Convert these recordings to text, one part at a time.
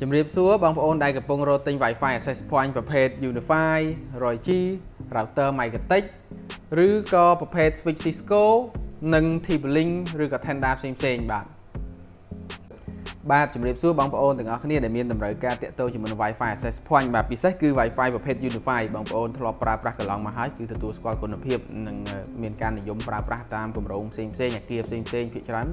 ជំរាបសួរបងប្អូនដែលកំពុងរកទិញ Wi-Fi access point ប្រភេទ Unify, Roy-G, router Megabit ឬក៏ប្រភេទ switch Cisco និង TP-Link ឬក៏ Tenda ផ្សេងៗបាទ បាទជំរាបសួរបងប្អូនទាំងអស់គ្នាដែលមានតម្រូវការតាក់ទងជាមួយនឹង Wi-Fi access point បាទពិសេសគឺ Wi-Fi ប្រភេទ Unify បងប្អូនធ្លាប់ប្រើប្រាស់កន្លងមកហើយគឺទទួលស្គាល់គុណភាពនិងមានការនិយមប្រើប្រាស់តាមគម្រោងផ្សេងផ្សេងអាគារផ្សេងផ្សេងភាគច្រើន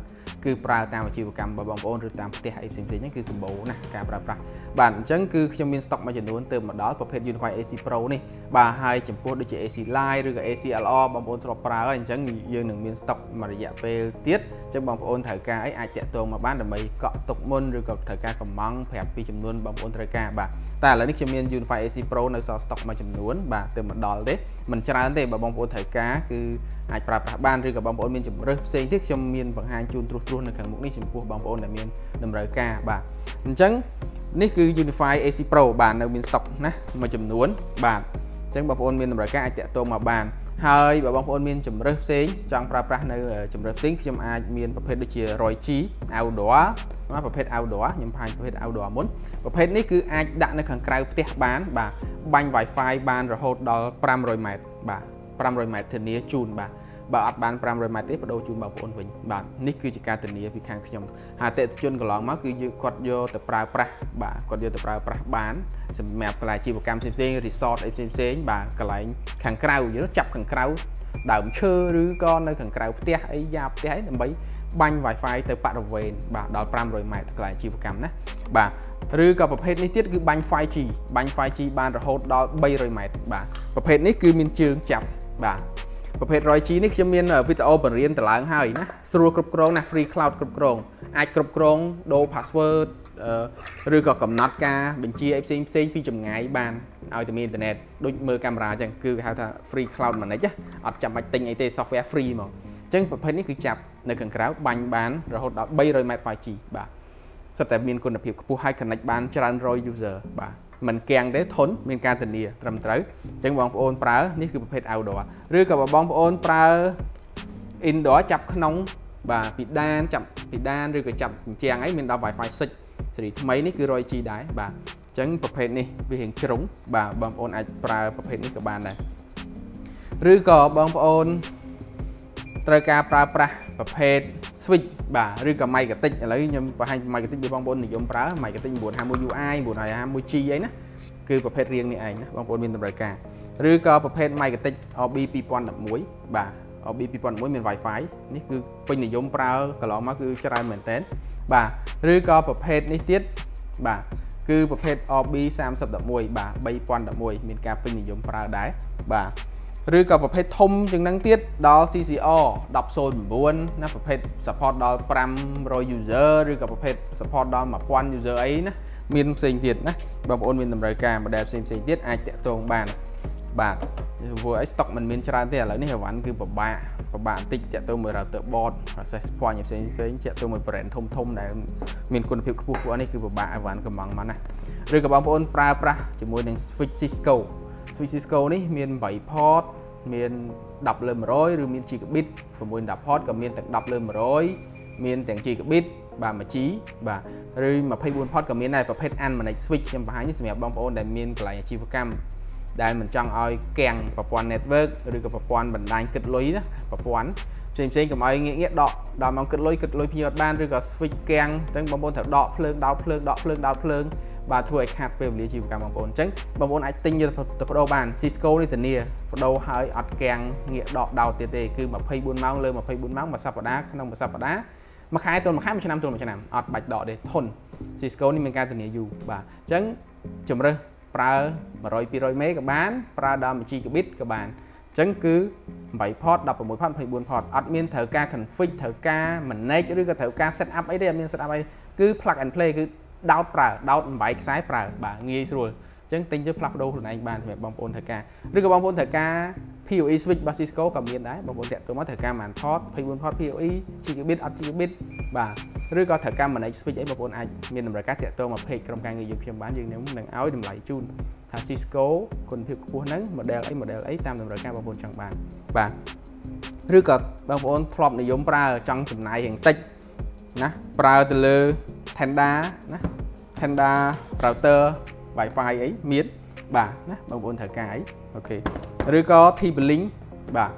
គឺប្រើតាមអាជីវកម្មរបស់បងប្អូនឬតាមផ្ទះអីផ្សេងផ្សេងហ្នឹងគឺសម្បូរណាស់ការប្រើប្រាស់បាទអញ្ចឹងគឺខ្ញុំមានស្តុកមួយចំនួនទៅមកដល់ប្រភេទ Unify AC Pro នេះបាទហើយចំពោះដូចជា AC Line ឬក៏ AC LR បងប្អូនធ្លាប់ប្រើហើយអញ្ចឹងយើងនឹងមានស្តុកមួយរយៈពេលទៀតអញ្ចឹងបងប្អូនត្រូវការអីអាចតាក់ទងមកបានដើម្បីកក់ទុកមុនឬក៏ត្រូវការកំងប្រាប់ពីចំនួនបងប្អូនត្រូវការបាទតែឥឡូវនេះខ្ញុំមាន Unify AC Pro នៅសល់ស្តុកមួយចំនួនបាទទៅមកដល់ទេមិនច្រើនទេបើបងប្អូនត្រូវការគឺអាចប្រើប្រាស់បានឬក៏បងប្អូនមានជំរើសផ្សេងទៀតខ្ញុំមានបង្ហាញជូនត្រួសត្រាសនៅខាងមុខនេះចំពោះបងប្អូនដែលមានតម្រូវការបាទអញ្ចឹងនេះគឺ Unify AC Pro បាទនៅមានស្តុកណាមួយចំនួនបាទអញ្ចឹងបងប្អូនមានតម្រូវការអាចតាក់ទងមកបាន ហើយបើបងប្អូនមានជំរើសផ្សេងចង់ប្រើប្រាស់នៅជំរើសផ្សេងខ្ញុំអាចមានប្រភេទដូចជា 100G outdoor ណាប្រភេទ outdoor ខ្ញុំបង្ហាញប្រភេទ outdoor មុនប្រភេទនេះគឺអាចដាក់នៅខាងក្រៅផ្ទះបានបាទបាញ់ Wi-Fi បានរហូតដល់500ម៉ែត្របាទ500ម៉ែត្រធានាជូនបាទ បើអត់បាន500ម៉ែត្រទេបដូរជូនបងប្អូនវិញបាទនេះគឺជាការធានាពីខាងខ្ញុំហើយអតិថិជនកន្លងមកគឺយើងគាត់យកទៅប្រើប្រាស់បាទគាត់យកទៅប្រើប្រាស់បានសម្រាប់កន្លែងជីវកម្មផ្សេងៗ resort អីផ្សេងៗបាទកន្លែងខាងក្រៅយើងចាប់ខាងក្រៅដើមឈើឬក៏នៅខាងក្រៅផ្ទះអីយ៉ាផ្ទះអីដើម្បីបាញ់ Wi-Fi ទៅបរិវេណបាទដល់500ម៉ែត្រកន្លែងជីវកម្មណាបាទឬក៏ប្រភេទនេះទៀតគឺបាញ់ 5G បាញ់ 5G បានរហូតដល់300ម៉ែត្របាទប្រភេទនេះគឺមានជើងចាប់បាទ ប្រភេទ 100G នេះខ្ញុំមានវីដេអូបង្រៀនតម្លើងហើយណាស្រួលគ្រប់គ្រងណា free cloud គ្រប់គ្រងអាចគ្រប់គ្រងដូរ password ឬក៏កំណត់ការបញ្ជាអីផ្សេងផ្សេងពីចម្ងាយបានឲ្យតែមានអ៊ីនធឺណិតដូចមើលកាមេរ៉ាអញ្ចឹងគឺគេហៅថា free cloud manage អត់ចាំបាច់ទិញអីទេ software free ហ្មងអញ្ចឹងប្រភេទនេះគឺចាប់នៅខាងក្រៅបាញ់បានរហូតដល់ 300 m 5G បាទសិតតែមានគុណភាពខ្ពស់ហើយ connect បានច្រើនរយ user បាទ មិនគាំងទេធន់មានការធានាត្រឹមត្រូវអញ្ចឹងបងប្អូនប្រើនេះគឺប្រភេទ outdoor ឬក៏បងប្អូនប្រើ indoor ចាប់ក្នុងបាទពីដានចាប់ពីដានឬក៏ចាប់ជញ្ជាំងអីមានដល់ Wi-Fi 6ស៊េរីថ្មីនេះគឺ 100G ដែរបាទអញ្ចឹងប្រភេទនេះវារៀងជ្រុងបាទបងប្អូនអាចប្រើប្រភេទនេះក៏បានដែរឬក៏បងប្អូនត្រូវការប្រើប្រាស់ប្រភេទ switch បាទឬក៏ Megatic ឥឡូវខ្ញុំបង្ហាញ Megatic ឲ្យបងប្អូននិយមប្រើ Megatic 951 UI 951G អីណាគឺប្រភេទរៀងនេះឯងណាបងប្អូនមានតម្រូវការឬក៏ប្រភេទ Megatic OB 2011បាទ OB 2011មាន Wi-Fi នេះគឺពេញនិយមប្រើកន្លងមកគឺច្រើនមែនតើបាទឬក៏ប្រភេទនេះទៀតបាទគឺប្រភេទ OB 3011បាទ3011មានការពេញនិយមប្រើដែរបាទ ឬក៏ប្រភេទធំជាងនឹងទៀតដល់ CCR 1009ណាប្រភេទ support ដល់500 user ឬក៏ប្រភេទ support ដល់1000 user អីណាមានផ្សេងទៀតណាបងប្អូនមានតម្រូវការ model ផ្សេងផ្សេងទៀតអាចតាក់ទងបានបាទព្រោះអី stock มันមានច្រើនទេឥឡូវនេះអីវ៉ាន់គឺពិបាកពិបាកបន្តិចតាក់ទងមួយ router board process point ផ្សេងផ្សេងតាក់ទងមួយ brand ធំធំដែលមានគុណភាពខ្ពស់ខ្ពស់នេះគឺពិបាកអីវ៉ាន់កំងមកណាឬក៏បងប្អូនប្រើប្រាស់ជាមួយនឹង switch Cisco switch Cisco នេះមាន8 port មាន10លើ100ឬមាន gigabit 6 10 port ក៏មានទាំង10លើ100មានទាំង gigabit បាទ 1G បាទឬ24 port ក៏មានដែរប្រភេទ unmanaged switch ខ្ញុំបង្ហាញនេះសម្រាប់បងប្អូនដែលមានកន្លែងអាជីវកម្មដែលមិនចង់ឲ្យកាំងប្រព័ន្ធ network ឬក៏ប្រព័ន្ធបណ្ដាញគិតលុយណាប្រព័ន្ធផ្សេងផ្សេងកុំឲ្យងាកងាកដកដល់មកគិតលុយគិតលុយភ្ញៀវអត់បានឬក៏ switch កាំងអញ្ចឹងបងប្អូនត្រូវដកភ្លើងដោតភ្លើងដកភ្លើងដោតភ្លើង បាទធ្វើឲ្យខាតពេលវេលាជីវកម្មបងប្អូនអញ្ចឹងបងប្អូនអាចទិញយកទៅបដូរបាន Cisco នេះធានាបដូរឲ្យអត់កាំងងាកដកដោតទៀតទេគឺ24ម៉ោងលើ24ម៉ោងមួយសប្តាហ៍ក្នុងមួយសប្តាហ៍មួយខែទល់មួយខែមួយឆ្នាំទល់មួយឆ្នាំអត់បាច់ដកទេធន់ Cisco នេះមានការធានាយូរបាទអញ្ចឹងជំរើសប្រើ100 200មេក៏បានប្រើដល់1 Gigabit ក៏បានអញ្ចឹងគឺ8 port 16 port 24 port អត់មានត្រូវការ config ត្រូវការ manage ឬក៏ត្រូវការ set up អីទេអត់មាន set up អីគឺ plug and play គឺ ដោតប្រើដោត8ខ្សែប្រើបាទងាយស្រួលអញ្ចឹងទិញទៅផ្លាស់ប្ដូរខ្លួនឯងបានសម្រាប់បងប្អូនត្រូវការឬក៏បងប្អូនត្រូវការ PoE switch របស់ Cisco ក៏មានដែរបងប្អូនតាក់ទងមកត្រូវការ man port 24 port PoE gigabit អត់ gigabit បាទឬក៏ត្រូវការ manage switch អីបងប្អូនអាចមានតម្រូវការតាក់ទងមក page ក្រុមការងារយើងខ្ញុំបានយើងនឹងឲ្យតម្លៃជូនថា Cisco គុណភាពខ្ពស់ហ្នឹង model អី model អីតាមតម្រូវការបងប្អូនចង់បានបាទឬក៏បងប្អូនធ្លាប់និយមប្រើចង់ចំណាយរៀងតិចណាប្រើទៅលើ Tenda ណា Panda router Wi-Fi អីមានបាទណាបងប្អូនត្រូវការអីអូខេឬក៏ T-Link បាទ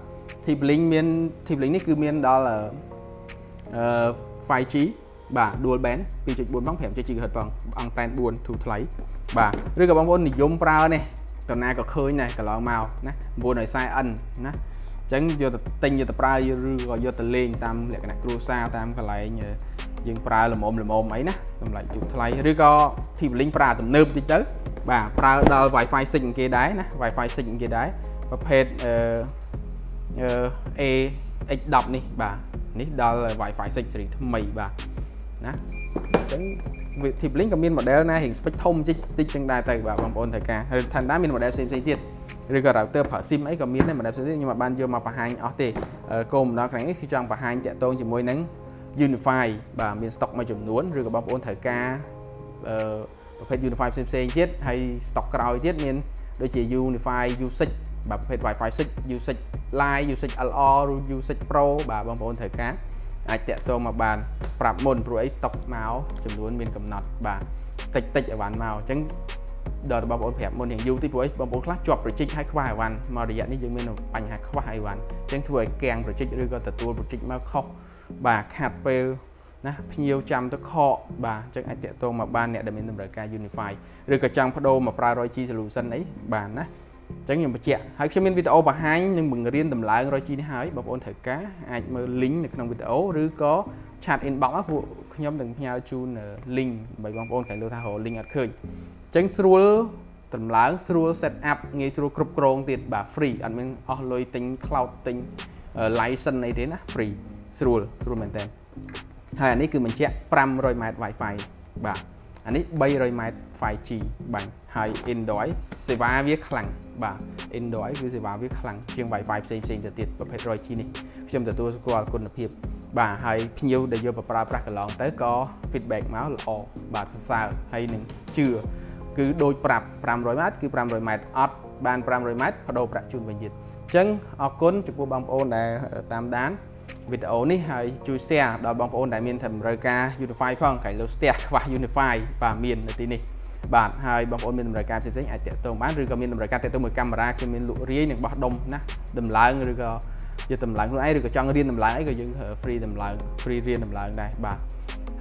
T-Link មាន T-Link នេះគឺមានដល់អឺ 5G បាទ dual band 2.4ផង5 GHz ផងអង្គតែន4ទូថ្លៃបាទឬក៏បងប្អូននិយមប្រើនេះតើណាក៏ឃើញដែរកន្លងមកណា 940N ណាអញ្ចឹងយកទៅទិញយកទៅប្រើឬក៏យកទៅលេងតាមលក្ខណៈគ្រួសារតាមកន្លែង យើងប្រើល្មមល្មមអីណាតម្លៃទូថ្លៃឬក៏ T-Link ប្រើទំនើបតិចទៅ បាទប្រើដល់ Wi-Fi 6គេដែរណា Wi-Fi 6គេដែរប្រភេទអឺអឺ A X10 នេះបាទនេះដល់ Wi-Fi 6 series ថ្មីបាទណាអញ្ចឹង Tip Link ក៏មាន model ណារៀង spec ធំតិចតិចចឹងដែរទៅបាទបងប្អូនត្រូវការហើយថាដែរមាន model ផ្សេងផ្សេងទៀតឬក៏ router ប្រើ SIM អីក៏មានដែរ model ផ្សេងទៀតខ្ញុំអត់បានយកមកបង្ហាញអស់ទេគោលបំណងខាងនេះគឺចង់បង្ហាញតាក់ទងជាមួយនឹង Unify បាទមាន stock មួយចំនួនឬក៏បងប្អូនត្រូវការអឺប្រភេទ Unify ផ្សេងផ្សេងទៀតហើយ stock ក្រោយទៀតមានដូចជា Unify U6 បាទប្រភេទ Wi-Fi 6 U6 Lite U6 LR ឬ U6 Pro បាទបងប្អូនត្រូវការអាចតាក់ទងមកបានប្រាប់មុនព្រោះអី stock មកចំនួនមានកំណត់បាទតិចតិចអីវ៉ាន់មកអញ្ចឹងដល់បងប្អូនប្រាប់មុនយ៉ាងយូរទីព្រោះអីបងប្អូនខ្លះជាប់ប្រជិកហើយខ្វះអីវ៉ាន់មករយៈនេះយើងមានបញ្ហាខ្វះអីវ៉ាន់អញ្ចឹងធ្វើឲ្យកាំងប្រជិកឬក៏ទទួលប្រជិកមកខុស បាទខាត់ពេលណាភ្ញៀវចាំទៅខកបាទអញ្ចឹងអាចតាក់ទងមកបានអ្នកដែលមានតម្រូវការ Unify ឬក៏ចង់បដូរមកប្រើ 100G solution អីបានណាអញ្ចឹងខ្ញុំបញ្ជាក់ហើយខ្ញុំមានវីដេអូបង្ហាញនិងបង្រៀនតម្លើង 100G នេះហើយបងប្អូនត្រូវការអាចមើល link នៅក្នុងវីដេអូឬក៏ chat inbox ពួកខ្ញុំនឹងផ្ញើជូន link ដើម្បីបងប្អូនក្រែងលើថារក link អត់ឃើញអញ្ចឹងស្រួលតម្លើងស្រួល set up ងាយស្រួលគ្រប់គ្រងទៀតបាទ free អត់មានអស់លុយទិញ cloud ទិញ license អីទេណា free ស្រួលស្រួលមែនតើហើយអានេះគឺបញ្ជាក់500ម៉ែត្រ Wi-Fi បាទអានេះ300ម៉ែត្រ 5G បាញ់ហើយ Android សេវាវាខ្លាំងបាទ Android គឺសេវាវាខ្លាំងជាង Wi-Fi ផ្សេងផ្សេងទៅទៀតប្រភេទ 100G នេះខ្ញុំទទួលស្គាល់គុណភាពបាទហើយភ្ញៀវដែលយកទៅប្រើប្រាស់កន្លងទៅក៏ feedback មកល្អបាទសរសើរហើយនឹងជឿគឺដូចប្រាប់500ម៉ែត្រគឺ500ម៉ែត្រអត់បាន500ម៉ែត្របដូរប្រាក់ជូនវិញទៀតអញ្ចឹងអរគុណចំពោះបងប្អូនដែលតាមដាន វីដេអូនេះហើយជួយ share ដល់បងប្អូនដែលមានតម្រូវការ Unify ផងកែលើស្ទះខ្វះ Unify បាទមាននៅទីនេះបាទហើយបងប្អូនមានតម្រូវការផ្សេងៗអាចតាក់ទងបានឬក៏មានតម្រូវការតាក់ទងមួយកាមេរ៉ាខ្ញុំមានលក់រាយនិងបោះដុំណាដំឡើងឬក៏យកតម្លើងខ្លួនឯងឬក៏ចង់រៀនតម្លើងអីក៏យើង free តម្លើង free រៀនតម្លើងដែរបាទ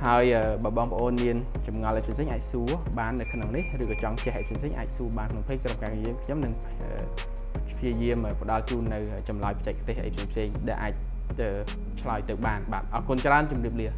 ហើយបើបងប្អូនមានចម្ងល់អីផ្សេងៗអាចសួរបាននៅក្នុងនេះឬក៏ចង់ចេះអីផ្សេងៗអាចសួរបានក្នុង page ក្រុមការងារខ្ញុំនឹងព្យាយាមផ្ដល់ជូននៅចម្លើយបច្ចេកទេសអីផ្សេងៗដែលអាច ឆ្លើយទៅបានបាទអរគុណច្រើនជម្រាបលា